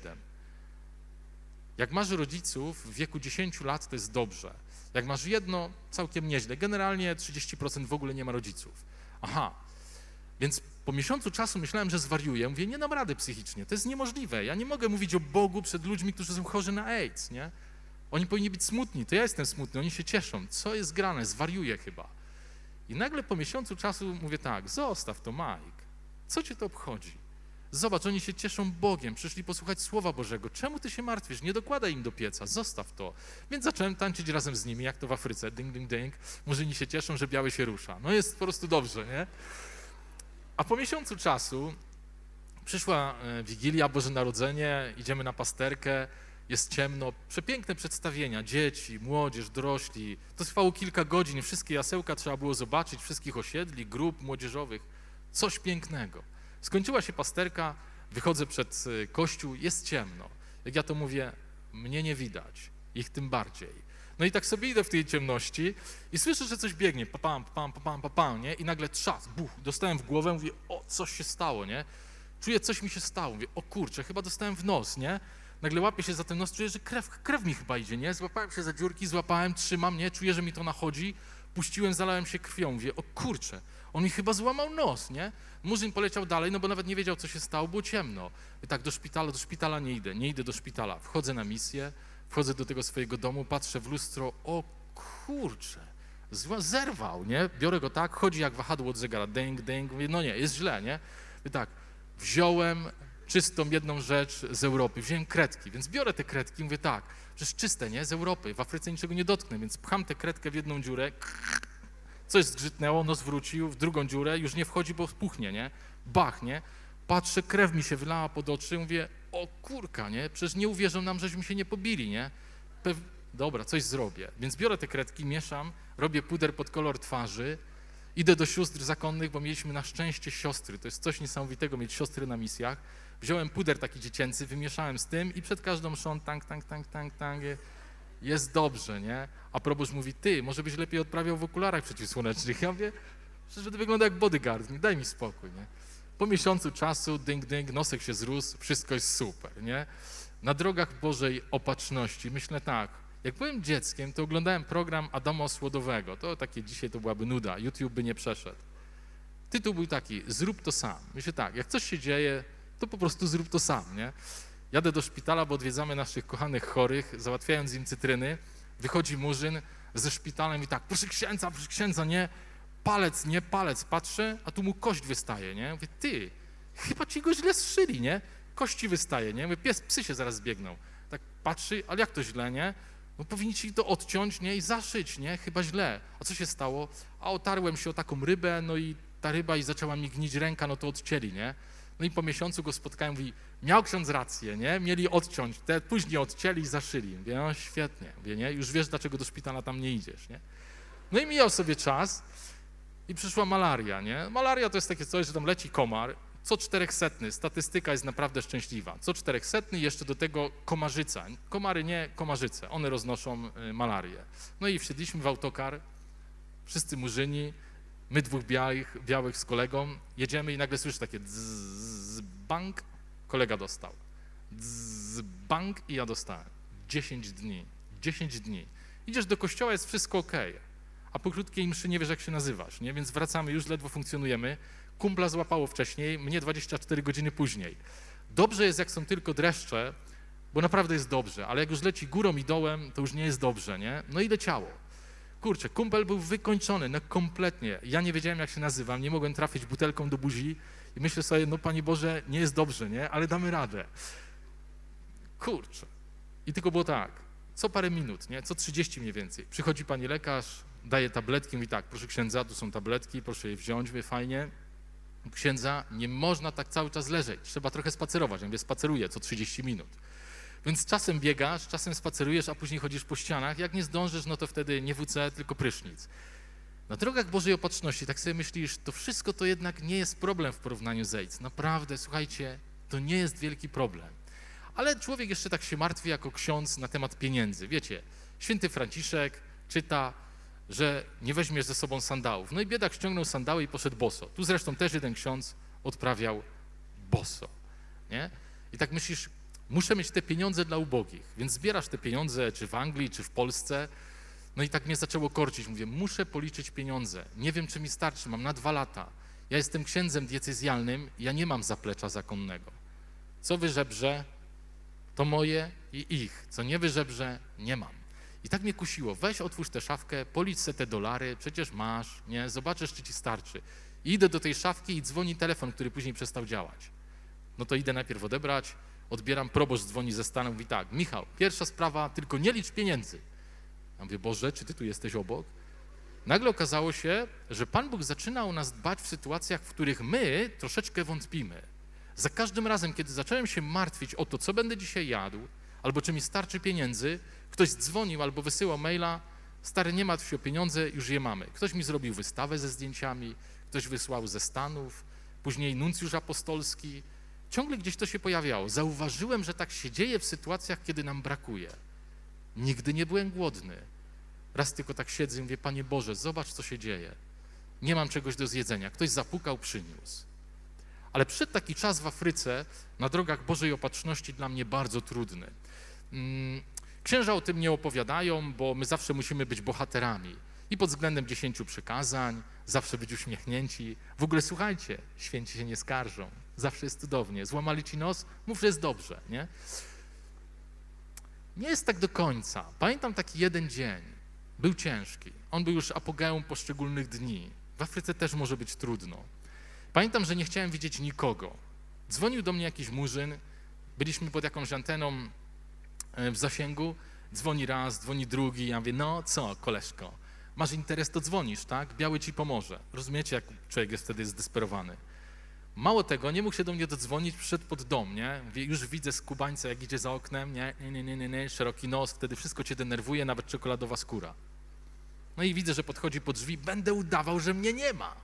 Jak masz rodziców w wieku 10 lat, to jest dobrze. Jak masz jedno, całkiem nieźle. Generalnie 30% w ogóle nie ma rodziców. Aha, więc po miesiącu czasu myślałem, że zwariuję. Mówię, nie dam rady psychicznie, to jest niemożliwe. Ja nie mogę mówić o Bogu przed ludźmi, którzy są chorzy na AIDS, nie? Oni powinni być smutni, to ja jestem smutny, oni się cieszą. Co jest grane? Zwariuję chyba. I nagle po miesiącu czasu mówię tak, zostaw to, Mike. Co cię to obchodzi? Zobacz, oni się cieszą Bogiem, przyszli posłuchać Słowa Bożego. Czemu ty się martwisz? Nie dokładaj im do pieca, zostaw to. Więc zacząłem tańczyć razem z nimi, jak to w Afryce, ding, ding, ding. Murzyni się cieszą, że biały się rusza. No jest po prostu dobrze, nie? A po miesiącu czasu przyszła e, Wigilia, Boże Narodzenie, idziemy na pasterkę, jest ciemno, przepiękne przedstawienia, dzieci, młodzież, dorośli. To trwało kilka godzin, wszystkie jasełka trzeba było zobaczyć, wszystkich osiedli, grup młodzieżowych. Coś pięknego. Skończyła się pasterka, wychodzę przed e, kościół, jest ciemno. Jak ja to mówię, mnie nie widać, ich tym bardziej. No i tak sobie idę w tej ciemności i słyszę, że coś biegnie, papam, papam, papam, papam, nie? I nagle trzask, buch, dostałem w głowę, mówię, o, coś się stało, nie? Czuję, coś mi się stało, mówię, o kurczę, chyba dostałem w nos, nie? Nagle łapię się za ten nos, czuję, że krew, krew mi chyba idzie, nie? Złapałem się za dziurki, złapałem, trzymam, nie? Czuję, że mi to nachodzi, puściłem, zalałem się krwią, mówię, o kurczę, on mi chyba złamał nos, nie? Murzyn poleciał dalej, no bo nawet nie wiedział, co się stało, było ciemno. I tak do szpitala, do szpitala nie idę, nie idę do szpitala, wchodzę na misję, Wchodzę do tego swojego domu, patrzę w lustro, o kurczę, zerwał, nie? Biorę go tak, chodzi jak wahadło od zegara, dęg, dęg, mówię, no nie, jest źle, nie? I tak, wziąłem, czystą jedną rzecz z Europy. Wziąłem kredki, więc biorę te kredki i mówię tak, przecież czyste, nie? Z Europy. W Afryce niczego nie dotknę, więc pcham tę kredkę w jedną dziurę, coś zgrzytnęło, nos wrócił, w drugą dziurę, już nie wchodzi, bo spuchnie, nie? Bach, nie? Patrzę, krew mi się wylała pod oczy, mówię, o kurka, nie? Przecież nie uwierzą nam, żeśmy się nie pobili, nie? Dobra, coś zrobię. Więc biorę te kredki, mieszam, robię puder pod kolor twarzy, idę do sióstr zakonnych, bo mieliśmy na szczęście siostry. To jest coś niesamowitego mieć siostry na misjach. Wziąłem puder taki dziecięcy, wymieszałem z tym i przed każdą mszą tank, tank, tank, tank, tank, jest dobrze, nie? A proboszcz mówi, ty, może byś lepiej odprawiał w okularach przeciwsłonecznych. Ja mówię, przecież to wygląda jak bodyguard, nie? daj mi spokój, nie? Po miesiącu czasu, ding, ding, nosek się zrósł, wszystko jest super, nie? Na drogach Bożej opatrzności myślę tak, jak byłem dzieckiem, to oglądałem program Adama Osłodowego. To takie dzisiaj to byłaby nuda, YouTube by nie przeszedł. Tytuł był taki, zrób to sam. Myślę tak, jak coś się dzieje, to po prostu zrób to sam, nie? Jadę do szpitala, bo odwiedzamy naszych kochanych chorych, załatwiając im cytryny. Wychodzi murzyn ze szpitalem i tak, proszę księdza, proszę księdza, nie, palec, nie, palec. Patrzę, a tu mu kość wystaje, nie? Mówię, ty, chyba ci go źle zszyli, nie? Kości wystaje, nie? Mówię, pies, psy się zaraz biegną. Tak patrzy, ale jak to źle, nie? No powinni ci to odciąć, nie? I zaszyć, nie? Chyba źle. A co się stało? A otarłem się o taką rybę, no i ta ryba i zaczęła mi gnić ręka, no to odcięli, nie? No i po miesiącu go spotkałem, mówi, miał ksiądz rację, nie? Mieli odciąć, te później odcięli i zaszyli. Mówię, no świetnie, mówię, nie? Już wiesz, dlaczego do szpitala tam nie idziesz, nie? No i mijał sobie czas i przyszła malaria, nie? Malaria to jest takie coś, że tam leci komar, co czterechsetny, statystyka jest naprawdę szczęśliwa. Co czterechsetny jeszcze do tego komarzyca. Komary nie, komarzyce, one roznoszą y, malarię. No i wsiedliśmy w autokar, wszyscy murzyni, my dwóch białych, białych z kolegą, jedziemy i nagle słyszę takie dzz, bank, kolega dostał. Dzz, bank i ja dostałem. 10 dni. 10 dni. Idziesz do kościoła, jest wszystko ok. A po krótkiej mszy nie wiesz, jak się nazywasz, nie? Więc wracamy, już ledwo funkcjonujemy. Kumpla złapało wcześniej, mnie 24 godziny później. Dobrze jest, jak są tylko dreszcze, bo naprawdę jest dobrze, ale jak już leci górą i dołem, to już nie jest dobrze, nie? No i leciało. Kurczę, kumpel był wykończony, no kompletnie. Ja nie wiedziałem, jak się nazywam, nie mogłem trafić butelką do buzi i myślę sobie, no Panie Boże, nie jest dobrze, nie? Ale damy radę. Kurczę. I tylko było tak, co parę minut, nie? Co 30 mniej więcej. Przychodzi pani lekarz, daje tabletki, mówi tak, proszę księdza, tu są tabletki, proszę je wziąć, mówię, fajnie. Księdza, nie można tak cały czas leżeć, trzeba trochę spacerować. Ja mówię, spaceruję co 30 minut. Więc czasem biegasz, czasem spacerujesz, a później chodzisz po ścianach. Jak nie zdążysz, no to wtedy nie WC, tylko prysznic. Na drogach Bożej Opatrzności, tak sobie myślisz, to wszystko to jednak nie jest problem w porównaniu z AIDS. Naprawdę, słuchajcie, to nie jest wielki problem. Ale człowiek jeszcze tak się martwi jako ksiądz na temat pieniędzy. Wiecie, święty Franciszek czyta, że nie weźmiesz ze sobą sandałów. No i biedak ściągnął sandały i poszedł boso. Tu zresztą też jeden ksiądz odprawiał boso. Nie? I tak myślisz, muszę mieć te pieniądze dla ubogich, więc zbierasz te pieniądze, czy w Anglii, czy w Polsce. No i tak mnie zaczęło korcić. Mówię, muszę policzyć pieniądze. Nie wiem, czy mi starczy, mam na dwa lata. Ja jestem księdzem diecezjalnym, ja nie mam zaplecza zakonnego. Co wyżebrze, to moje i ich. Co nie wyżebrze, nie mam. I tak mnie kusiło, weź otwórz tę szafkę, policz se te dolary, przecież masz, nie, zobaczysz, czy ci starczy. I idę do tej szafki i dzwoni telefon, który później przestał działać. No to idę najpierw odebrać, odbieram, proboszcz dzwoni ze Stanów, mówi tak, Michał, pierwsza sprawa, tylko nie licz pieniędzy. Ja mówię, Boże, czy ty tu jesteś obok? Nagle okazało się, że Pan Bóg zaczyna o nas dbać w sytuacjach, w których my troszeczkę wątpimy. Za każdym razem, kiedy zacząłem się martwić o to, co będę dzisiaj jadł, albo czy mi starczy pieniędzy, ktoś dzwonił albo wysyłał maila, stary, nie martw się o pieniądze, już je mamy. Ktoś mi zrobił wystawę ze zdjęciami, ktoś wysłał ze Stanów, później nuncjusz apostolski. Ciągle gdzieś to się pojawiało. Zauważyłem, że tak się dzieje w sytuacjach, kiedy nam brakuje. Nigdy nie byłem głodny. Raz tylko tak siedzę i mówię, Panie Boże, zobacz, co się dzieje. Nie mam czegoś do zjedzenia. Ktoś zapukał, przyniósł. Ale przyszedł taki czas w Afryce na drogach Bożej Opatrzności dla mnie bardzo trudny. Mm, księża o tym nie opowiadają, bo my zawsze musimy być bohaterami. I pod względem dziesięciu przykazań, zawsze być uśmiechnięci. W ogóle słuchajcie, święci się nie skarżą. Zawsze jest cudownie. Złamali ci nos? Mów, że jest dobrze, nie? Nie jest tak do końca. Pamiętam taki jeden dzień. Był ciężki. On był już apogeum poszczególnych dni. W Afryce też może być trudno. Pamiętam, że nie chciałem widzieć nikogo. Dzwonił do mnie jakiś murzyn, byliśmy pod jakąś anteną w zasięgu, dzwoni raz, dzwoni drugi, ja mówię, no co, koleżko, masz interes, to dzwonisz, tak? Biały ci pomoże. Rozumiecie, jak człowiek jest wtedy zdesperowany. Mało tego, nie mógł się do mnie dodzwonić, przyszedł pod dom, nie? Już widzę skubańca, jak idzie za oknem, nie? Nie, nie, nie, nie, nie, szeroki nos, wtedy wszystko cię denerwuje, nawet czekoladowa skóra. No i widzę, że podchodzi pod drzwi, będę udawał, że mnie nie ma.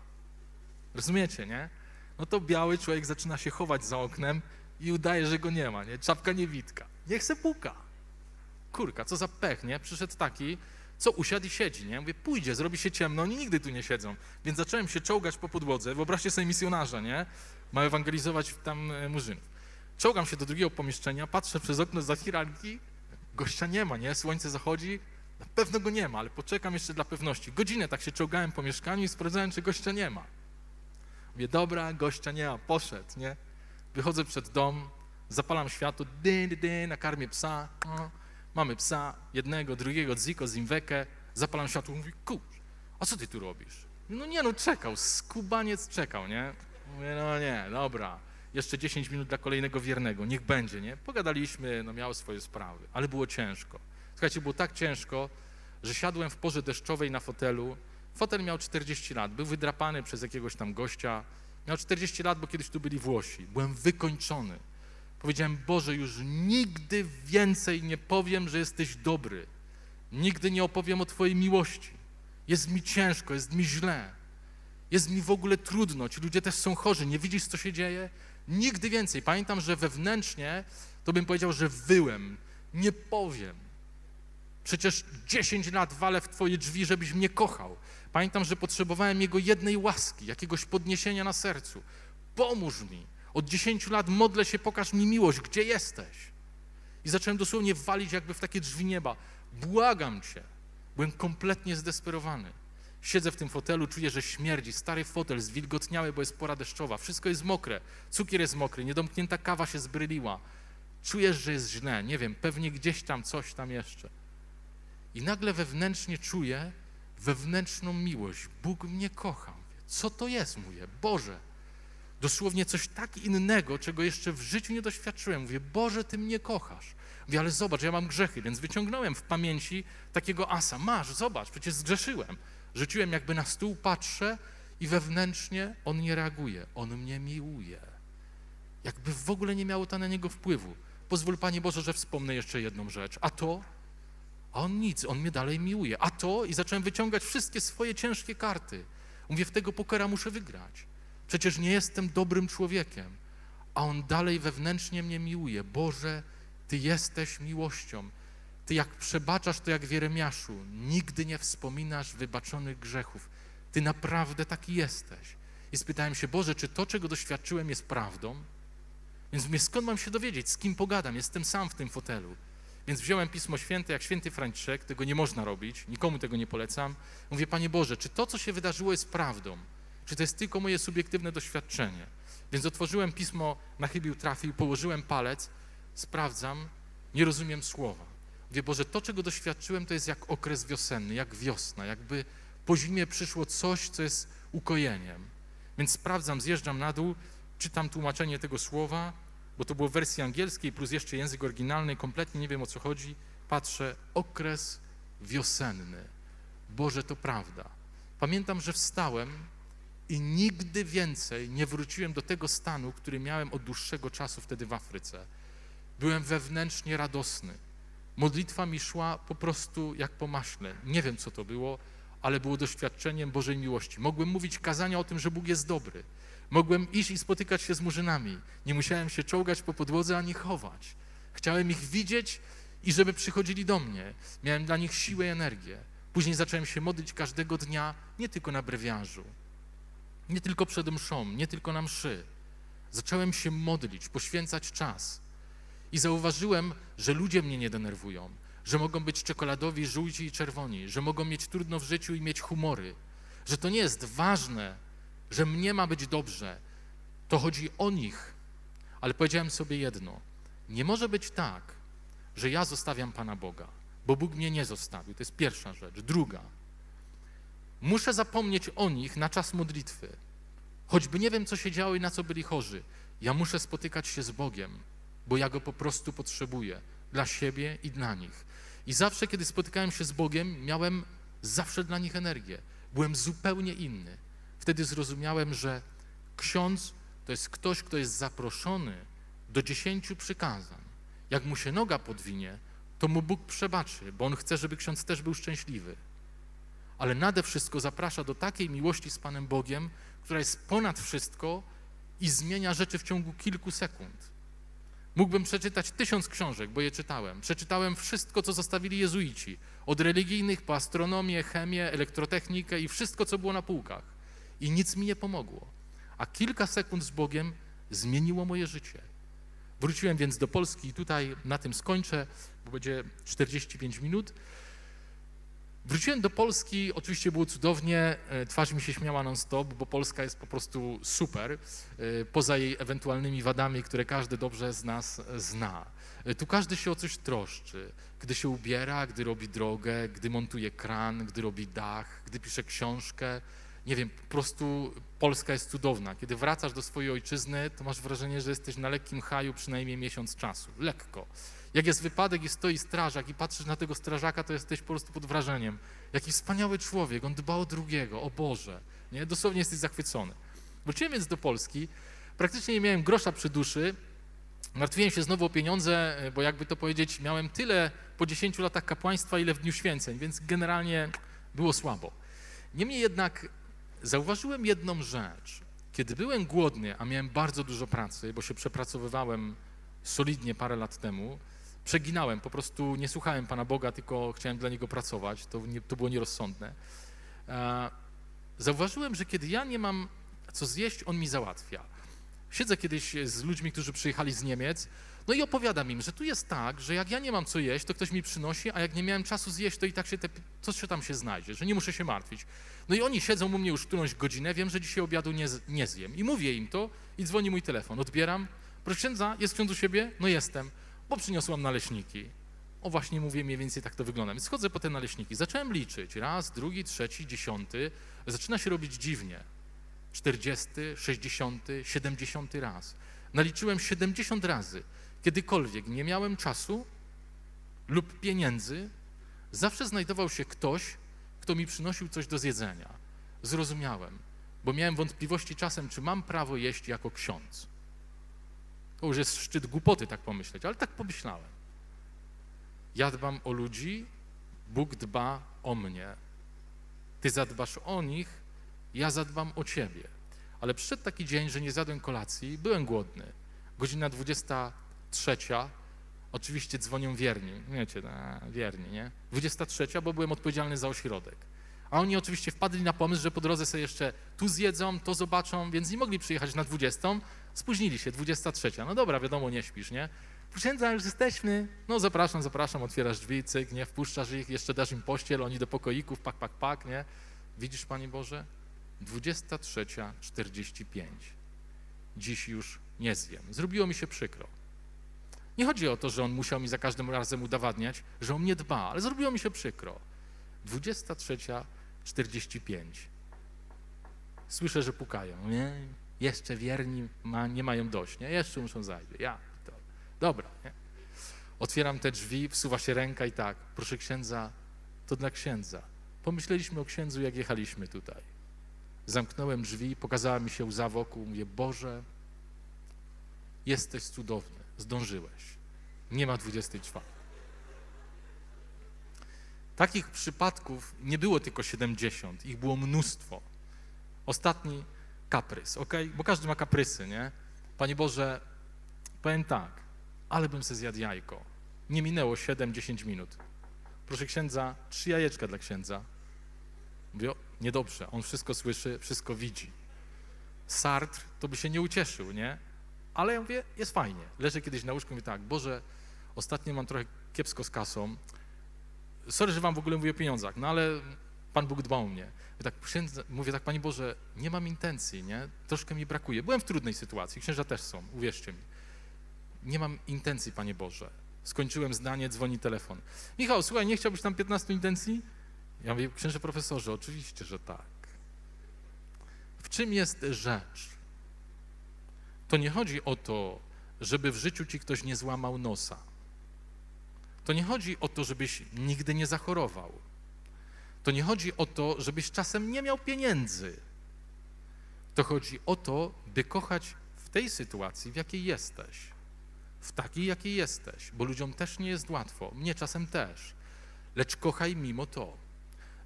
Rozumiecie, nie? No to biały człowiek zaczyna się chować za oknem i udaje, że go nie ma, nie? Czapka niewidka. Niech se puka. Kurka, co za pech, nie? Przyszedł taki, co usiadł i siedzi, nie? Mówię, pójdzie, zrobi się ciemno, oni nigdy tu nie siedzą. Więc zacząłem się czołgać po podłodze. Wyobraźcie sobie misjonarza, nie? Ma ewangelizować tam e, murzynów. Czołgam się do drugiego pomieszczenia, patrzę przez okno za firanki, gościa nie ma, nie? Słońce zachodzi, na pewno go nie ma, ale poczekam jeszcze dla pewności. Godzinę tak się czołgałem po mieszkaniu i sprawdzałem, czy gościa nie ma. Mówię, dobra, gościa nie ma, poszedł, nie? Wychodzę przed dom, zapalam światło, dy, dy, dy, nakarmię psa, mamy psa, jednego, drugiego, dziko, zimwekę, zapalam światło, mówi, kurz, a co ty tu robisz? No nie, no czekał, skubaniec czekał, nie? Mówię, no nie, dobra, jeszcze 10 minut dla kolejnego wiernego, niech będzie, nie? Pogadaliśmy, no miał swoje sprawy, ale było ciężko. Słuchajcie, było tak ciężko, że siadłem w porze deszczowej na fotelu. Fotel miał 40 lat, był wydrapany przez jakiegoś tam gościa. Miał 40 lat, bo kiedyś tu byli Włosi. Byłem wykończony. Powiedziałem, Boże, już nigdy więcej nie powiem, że jesteś dobry. Nigdy nie opowiem o Twojej miłości. Jest mi ciężko, jest mi źle. Jest mi w ogóle trudno. Ci ludzie też są chorzy. Nie widzisz, co się dzieje? Nigdy więcej. Pamiętam, że wewnętrznie to bym powiedział, że wyłem. Nie powiem. Przecież 10 lat walę w Twoje drzwi, żebyś mnie kochał. Pamiętam, że potrzebowałem Jego jednej łaski, jakiegoś podniesienia na sercu. Pomóż mi. Od 10 lat modlę się, pokaż mi miłość, gdzie jesteś. I zacząłem dosłownie walić jakby w takie drzwi nieba. Błagam Cię. Byłem kompletnie zdesperowany. Siedzę w tym fotelu, czuję, że śmierdzi. Stary fotel, zwilgotniały, bo jest pora deszczowa. Wszystko jest mokre. Cukier jest mokry. Niedomknięta kawa się zbryliła. Czujesz, że jest źle. Nie wiem, pewnie gdzieś tam coś tam jeszcze. I nagle wewnętrznie czuję wewnętrzną miłość. Bóg mnie kocha. Co to jest? Mówię, Boże. Dosłownie coś tak innego, czego jeszcze w życiu nie doświadczyłem. Mówię, Boże, Ty mnie kochasz. Mówię, ale zobacz, ja mam grzechy, więc wyciągnąłem w pamięci takiego asa. Masz, zobacz, przecież zgrzeszyłem. Rzuciłem jakby na stół, patrzę i wewnętrznie On nie reaguje. On mnie miłuje. Jakby w ogóle nie miało to na Niego wpływu. Pozwól, Panie Boże, że wspomnę jeszcze jedną rzecz. A to, a on nic, on mnie dalej miłuje. A to, i zacząłem wyciągać wszystkie swoje ciężkie karty. Mówię, w tego pokera muszę wygrać. Przecież nie jestem dobrym człowiekiem. A on dalej wewnętrznie mnie miłuje. Boże, Ty jesteś miłością. Ty jak przebaczasz, to jak w Jeremiaszu. Nigdy nie wspominasz wybaczonych grzechów. Ty naprawdę taki jesteś. I spytałem się, Boże, czy to, czego doświadczyłem, jest prawdą? Więc mówię, skąd mam się dowiedzieć, z kim pogadam? Jestem sam w tym fotelu. Więc wziąłem Pismo Święte jak święty Franciszek, tego nie można robić, nikomu tego nie polecam. Mówię, Panie Boże, czy to, co się wydarzyło, jest prawdą? Czy to jest tylko moje subiektywne doświadczenie? Więc otworzyłem Pismo, na chybił trafił, położyłem palec, sprawdzam, nie rozumiem słowa. Mówię, Boże, to, czego doświadczyłem, to jest jak okres wiosenny, jak wiosna, jakby po zimie przyszło coś, co jest ukojeniem. Więc sprawdzam, zjeżdżam na dół, czytam tłumaczenie tego słowa, bo to było w wersji angielskiej plus jeszcze język oryginalny, kompletnie nie wiem o co chodzi. Patrzę, okres wiosenny. Boże, to prawda. Pamiętam, że wstałem i nigdy więcej nie wróciłem do tego stanu, który miałem od dłuższego czasu wtedy w Afryce. Byłem wewnętrznie radosny. Modlitwa mi szła po prostu jak po maśle. Nie wiem, co to było, ale było doświadczeniem Bożej miłości. Mogłem mówić kazania o tym, że Bóg jest dobry. Mogłem iść i spotykać się z murzynami. Nie musiałem się czołgać po podłodze ani chować. Chciałem ich widzieć i żeby przychodzili do mnie. Miałem dla nich siłę i energię. Później zacząłem się modlić każdego dnia, nie tylko na brewiarzu, nie tylko przed mszą, nie tylko na mszy. Zacząłem się modlić, poświęcać czas. I zauważyłem, że ludzie mnie nie denerwują, że mogą być czekoladowi, żółci i czerwoni, że mogą mieć trudno w życiu i mieć humory, że to nie jest ważne, że mnie ma być dobrze. To chodzi o nich. Ale powiedziałem sobie jedno: nie może być tak, że ja zostawiam Pana Boga, bo Bóg mnie nie zostawił. To jest pierwsza rzecz. Druga, muszę zapomnieć o nich na czas modlitwy. Choćby nie wiem, co się działo i na co byli chorzy. Ja muszę spotykać się z Bogiem, bo ja go po prostu potrzebuję dla siebie i dla nich. I zawsze, kiedy spotykałem się z Bogiem, miałem zawsze dla nich energię. Byłem zupełnie inny. Wtedy zrozumiałem, że ksiądz to jest ktoś, kto jest zaproszony do dziesięciu przykazań. Jak mu się noga podwinie, to mu Bóg przebaczy, bo on chce, żeby ksiądz też był szczęśliwy. Ale nade wszystko zaprasza do takiej miłości z Panem Bogiem, która jest ponad wszystko i zmienia rzeczy w ciągu kilku sekund. Mógłbym przeczytać tysiąc książek, bo je czytałem. Przeczytałem wszystko, co zostawili jezuici. Od religijnych po astronomię, chemię, elektrotechnikę i wszystko, co było na półkach. I nic mi nie pomogło. A kilka sekund z Bogiem zmieniło moje życie. Wróciłem więc do Polski i tutaj na tym skończę, bo będzie 45 minut. Wróciłem do Polski, oczywiście było cudownie, e, twarz mi się śmiała non-stop, bo Polska jest po prostu super, e, poza jej ewentualnymi wadami, które każdy dobrze z nas e, zna. Tu każdy się o coś troszczy, gdy się ubiera, gdy robi drogę, gdy montuje kran, gdy robi dach, gdy pisze książkę. Nie wiem, po prostu Polska jest cudowna. Kiedy wracasz do swojej ojczyzny, to masz wrażenie, że jesteś na lekkim haju przynajmniej miesiąc czasu. Lekko. Jak jest wypadek i stoi strażak i patrzysz na tego strażaka, to jesteś po prostu pod wrażeniem. Jaki wspaniały człowiek, on dba o drugiego, o Boże. Nie? Dosłownie jesteś zachwycony. Wróciłem więc do Polski, praktycznie nie miałem grosza przy duszy, martwiłem się znowu o pieniądze, bo jakby to powiedzieć, miałem tyle po 10 latach kapłaństwa, ile w Dniu Święceń, więc generalnie było słabo. Niemniej jednak zauważyłem jedną rzecz. Kiedy byłem głodny, a miałem bardzo dużo pracy, bo się przepracowywałem solidnie parę lat temu, przeginałem, po prostu nie słuchałem Pana Boga, tylko chciałem dla Niego pracować, to, nie, to było nierozsądne. E, Zauważyłem, że kiedy ja nie mam co zjeść, On mi załatwia. Siedzę kiedyś z ludźmi, którzy przyjechali z Niemiec, no i opowiadam im, że tu jest tak, że jak ja nie mam co jeść, to ktoś mi przynosi, a jak nie miałem czasu zjeść, to i tak się te, coś się tam się znajdzie, że nie muszę się martwić. No i oni siedzą u mnie już którąś godzinę, wiem, że dzisiaj obiadu nie, nie zjem. I mówię im to i dzwoni mój telefon. Odbieram. Proszę księdza, jest ksiądz u siebie? No jestem, bo przyniosłam naleśniki. O właśnie mówię, mniej więcej tak to wygląda. Więc chodzę po te naleśniki. Zacząłem liczyć. Raz, drugi, trzeci, dziesiąty. Zaczyna się robić dziwnie. 40, 60, 70 raz. Naliczyłem 70 razy. Kiedykolwiek nie miałem czasu lub pieniędzy, zawsze znajdował się ktoś, kto mi przynosił coś do zjedzenia. Zrozumiałem, bo miałem wątpliwości czasem, czy mam prawo jeść jako ksiądz. To już jest szczyt głupoty tak pomyśleć, ale tak pomyślałem. Ja dbam o ludzi, Bóg dba o mnie. Ty zadbasz o nich, ja zadbam o ciebie. Ale przyszedł taki dzień, że nie zjadłem kolacji, byłem głodny. Godzina 23, oczywiście dzwonią wierni, wiecie, a, wierni, nie? 23, bo byłem odpowiedzialny za ośrodek. A oni oczywiście wpadli na pomysł, że po drodze sobie jeszcze tu zjedzą, to zobaczą, więc nie mogli przyjechać na 20, spóźnili się, 23. No dobra, wiadomo, nie śpisz, nie? Księdza, już jesteśmy. No zapraszam, zapraszam, otwierasz drzwi, cyk, nie? Wpuszczasz ich, jeszcze dasz im pościel, oni do pokoików, pak, pak, pak, nie? Widzisz, Panie Boże? 23.45. Dziś już nie zjem. Zrobiło mi się przykro. Nie chodzi o to, że on musiał mi za każdym razem udowadniać, że o mnie dba, ale zrobiło mi się przykro. 23.45. Słyszę, że pukają. Nie? Jeszcze wierni ma, nie mają dość, nie? Jeszcze muszą zajść. Ja, to, dobra, nie? Otwieram te drzwi, wsuwa się ręka i tak, proszę księdza, to dla księdza. Pomyśleliśmy o księdzu, jak jechaliśmy tutaj. Zamknąłem drzwi, pokazała mi się łza wokół, mówię, Boże, jesteś cudowny, zdążyłeś. Nie ma 24. Takich przypadków nie było tylko 70, ich było mnóstwo. Ostatni kaprys, ok? Bo każdy ma kaprysy, nie? Panie Boże, powiem tak, ale bym se zjadł jajko. Nie minęło 7-10 minut. Proszę księdza, trzy jajeczka dla księdza. Mówię, niedobrze, on wszystko słyszy, wszystko widzi. Sartre to by się nie ucieszył, nie? Ale ja mówię, jest fajnie. Leżę kiedyś na łóżku i mówię tak, Boże, ostatnio mam trochę kiepsko z kasą. Sorry, że wam w ogóle mówię o pieniądzach, no ale Pan Bóg dba o mnie. Tak, mówię tak, Panie Boże, nie mam intencji, nie? Troszkę mi brakuje. Byłem w trudnej sytuacji, księża też są, uwierzcie mi. Nie mam intencji, Panie Boże. Skończyłem zdanie, dzwoni telefon. Michał, słuchaj, nie chciałbyś tam 15 intencji? Ja mówię, księże profesorze, oczywiście, że tak. W czym jest rzecz? To nie chodzi o to, żeby w życiu ci ktoś nie złamał nosa. To nie chodzi o to, żebyś nigdy nie zachorował. To nie chodzi o to, żebyś czasem nie miał pieniędzy. To chodzi o to, by kochać w tej sytuacji, w jakiej jesteś. W takiej, jakiej jesteś, bo ludziom też nie jest łatwo, mnie czasem też. Lecz kochaj mimo to.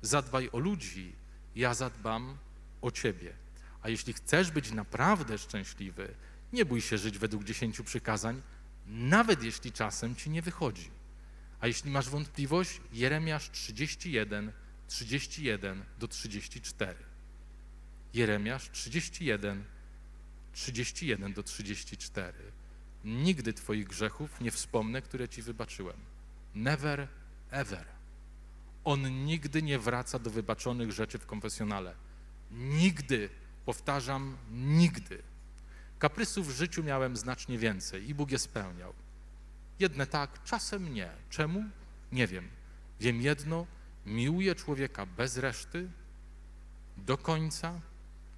Zadbaj o ludzi, ja zadbam o ciebie. A jeśli chcesz być naprawdę szczęśliwy, nie bój się żyć według dziesięciu przykazań, nawet jeśli czasem ci nie wychodzi. A jeśli masz wątpliwość, Jeremiasz 31, 31 do 34. Jeremiasz 31, 31 do 34. Nigdy Twoich grzechów nie wspomnę, które Ci wybaczyłem. Never, ever. On nigdy nie wraca do wybaczonych rzeczy w konfesjonale. Nigdy, powtarzam, nigdy. Kaprysów w życiu miałem znacznie więcej i Bóg je spełniał. Jedne tak, czasem nie. Czemu? Nie wiem. Wiem jedno, miłuje człowieka bez reszty, do końca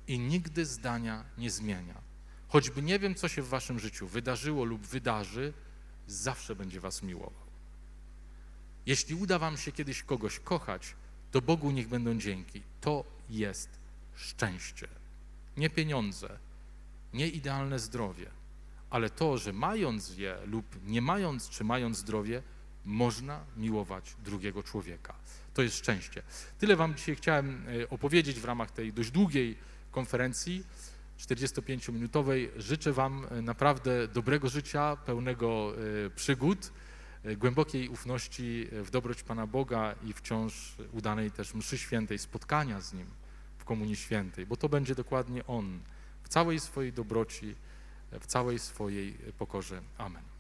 i nigdy zdania nie zmienia. Choćby nie wiem, co się w waszym życiu wydarzyło lub wydarzy, zawsze będzie was miłował. Jeśli uda wam się kiedyś kogoś kochać, to Bogu niech będą dzięki. To jest szczęście. Nie pieniądze, nie idealne zdrowie, ale to, że mając je lub nie mając czy mając zdrowie, można miłować drugiego człowieka. To jest szczęście. Tyle Wam dzisiaj chciałem e, opowiedzieć w ramach tej dość długiej konferencji 45-minutowej. Życzę Wam e, naprawdę dobrego życia, pełnego e, przygód, głębokiej ufności w dobroć Pana Boga i wciąż udanej też mszy świętej, spotkania z Nim w Komunii Świętej, bo to będzie dokładnie On w całej swojej dobroci, w całej swojej pokorze. Amen.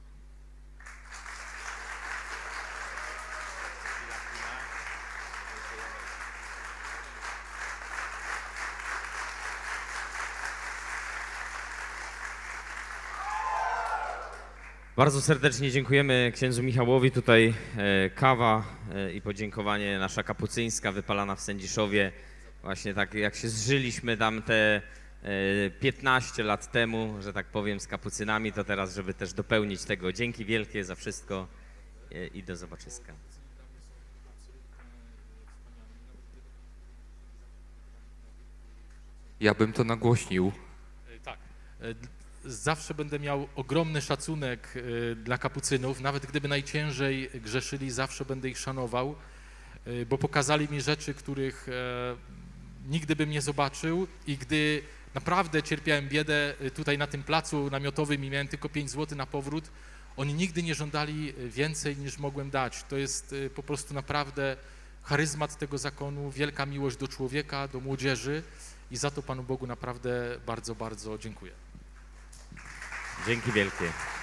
Bardzo serdecznie dziękujemy księdzu Michałowi. Tutaj e, kawa e, i podziękowanie nasza kapucyńska wypalana w Sędziszowie. Właśnie tak jak się zżyliśmy tam te 15 lat temu, że tak powiem, z kapucynami, to teraz, żeby też dopełnić tego. Dzięki wielkie za wszystko e, i do zobaczyska. Ja bym to nagłośnił. E, Tak. E, Zawsze będę miał ogromny szacunek e, dla kapucynów, nawet gdyby najciężej grzeszyli, zawsze będę ich szanował, e, bo pokazali mi rzeczy, których e, nigdy bym nie zobaczył i gdy naprawdę cierpiałem biedę e, tutaj na tym placu namiotowym i miałem tylko 5 zł na powrót, oni nigdy nie żądali e, więcej niż mogłem dać. To jest e, po prostu naprawdę charyzmat tego zakonu, wielka miłość do człowieka, do młodzieży i za to Panu Bogu naprawdę bardzo, bardzo dziękuję. Dzięki wielkie.